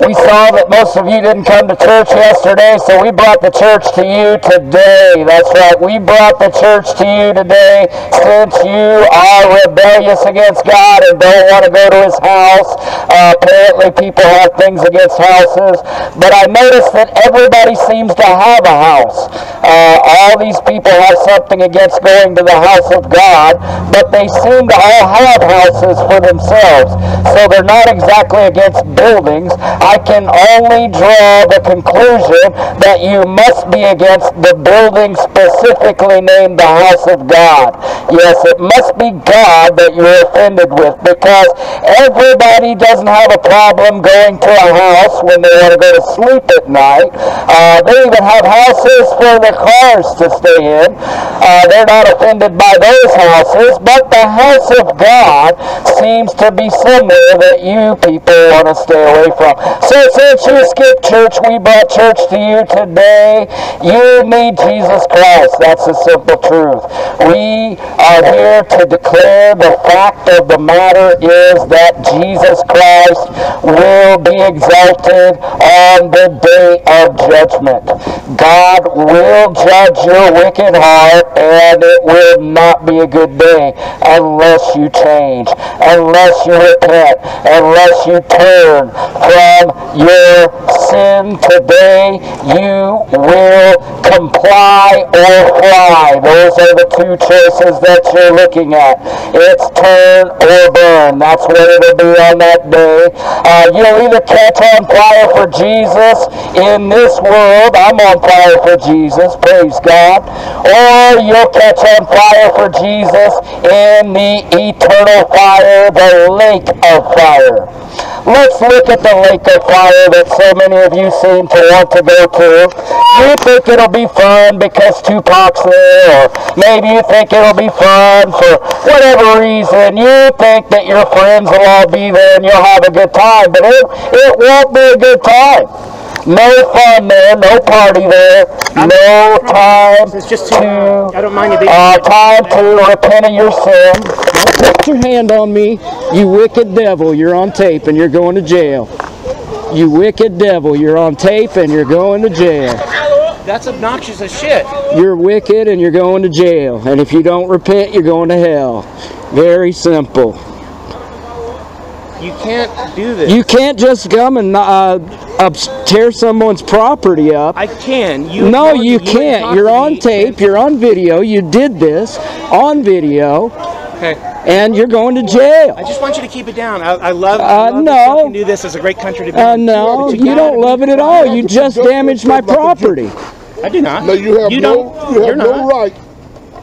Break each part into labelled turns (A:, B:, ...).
A: We saw that most of you didn't come to church yesterday, so we brought the church to you today. That's right. We brought the church to you today since you are rebellious against God and don't want to go to his house. Uh, apparently, people have things against houses, but I noticed that everybody seems to have a house. Uh, all these people have something against going to the house of God, but they seem to all have houses for themselves. So they're not exactly against buildings. I can only draw the conclusion that you must be against the building specifically named the house of God. Yes, it must be God that you're offended with because everybody doesn't have a problem going to a house when they want to go to sleep at night. Uh, they even have houses for the cars to stay in. Uh, they're not offended by those houses, but the house of God seems to be somewhere that you people want to stay away from. So since you skipped church, we brought church to you today. You need Jesus Christ. That's the simple truth. We are here to declare the fact of the matter is that Jesus Christ will be exalted on the day of judgment. God will judge your wicked heart, and it will not be a good day unless you change, unless you repent, unless you turn from your sin. Today, you will comply or Those are the two choices that you're looking at. It's turn or burn. That's what it'll be on that day. Uh, you'll either catch on fire for Jesus in this world. I'm on fire for Jesus, praise God. Or you'll catch on fire for Jesus in the eternal fire, the lake of fire. Let's look at the lake of fire that so many of you seem to want to go to. You think it'll be fun because Tupac's there, or maybe you think it'll be fun for whatever reason. You think that your friends will all be there and you'll have a good time, but it, it won't be a good time. No fun there, no party there, no time
B: It's just too.
A: to
B: I don't mind you being.
A: uh, time to repent of your sin.
C: Don't Put your hand on me, you wicked devil. You're on tape and you're going to jail. You wicked devil. You're on tape and you're going to jail.
B: That's obnoxious as shit.
C: You're wicked and you're going to jail. And if you don't repent, you're going to hell. Very simple.
B: You can't do this.
C: You can't just come and uh, ups- tear someone's property up.
B: I can. You
C: No,
B: know
C: you can't. You're on tape. You're on video. You did this on video,
B: Okay.
C: and you're going to jail.
B: I just want you to keep it down. I, I love.
C: Uh,
B: I love
C: no.
B: you can do this as a great country to be.
C: Uh,
B: in.
C: no,
B: But
C: you
B: gotta
C: don't love it at all. You just damaged my property.
B: I do not.
D: No, you have
B: You
D: no,
B: don't.
D: you
B: You're
D: have no right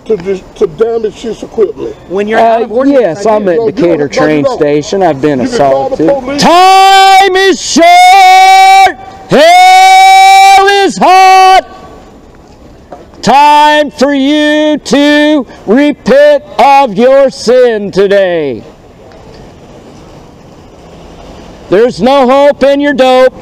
D: to just to damage his equipment.
B: When you're out
C: Uh,
B: of ordinance,
C: yes,
B: I
C: I'm at
D: No, you
C: Decatur.
D: No,
C: train
D: you don't.
C: station. I've been
D: You can call the
C: assaulted. Time is short. Hell is hot. For you to repent of your sin today. There's no hope in your dope.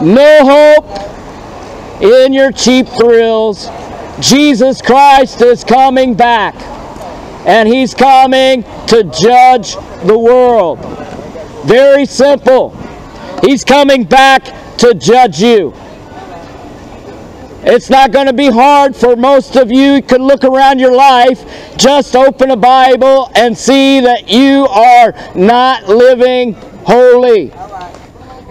C: No hope in your cheap thrills. Jesus Christ is coming back, and He's coming to judge the world. Very simple. He's coming back to judge you. It's not going to be hard for most of you. You could look around your life, just open a Bible and see that you are not living holy.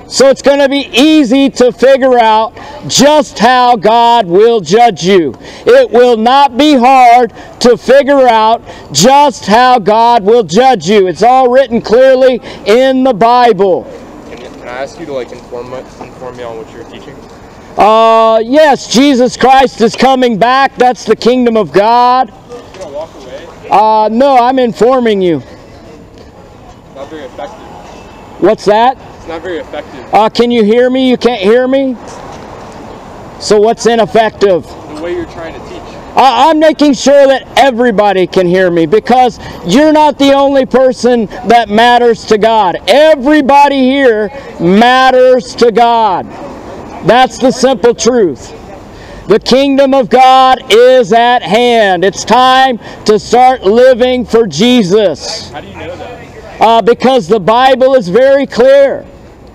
C: So it's going to be easy to figure out just how God will judge you. It will not be hard to figure out just how God will judge you. It's all written clearly in the Bible.
E: Can, I ask you to like inform me, inform me on what you're teaching?
C: Uh, yes, Jesus Christ is coming back. That's the kingdom of God.
E: You gonna walk away?
C: Uh, no, I'm informing you.
E: It's not very effective.
C: What's that?
E: It's not very effective.
C: Uh, can you hear me? You can't hear me? So what's ineffective?
E: The way you're trying to teach.
C: I- I'm making sure that everybody can hear me because you're not the only person that matters to God. Everybody here matters to God. That's the simple truth. The kingdom of God is at hand. It's time to start living for Jesus.
E: How do you know that?
C: Uh, because the Bible is very clear.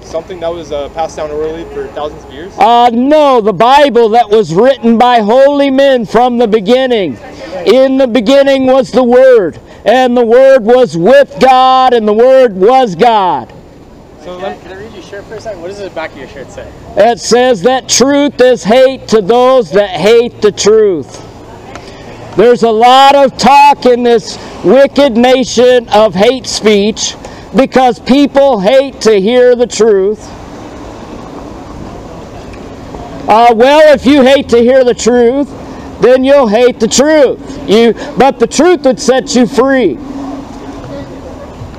E: Something that was uh, passed down orally for thousands of years?
C: Uh, no, the Bible that was written by holy men from the beginning. In the beginning was the Word, and the Word was with God, and the Word was God.
E: So
F: Can I, can I read your shirt for a second? What does the back of your shirt say?
C: It says that truth is hate to those that hate the truth. There's a lot of talk in this wicked nation of hate speech because people hate to hear the truth. Uh, well, if you hate to hear the truth, then you'll hate the truth. You, but the truth would set you free.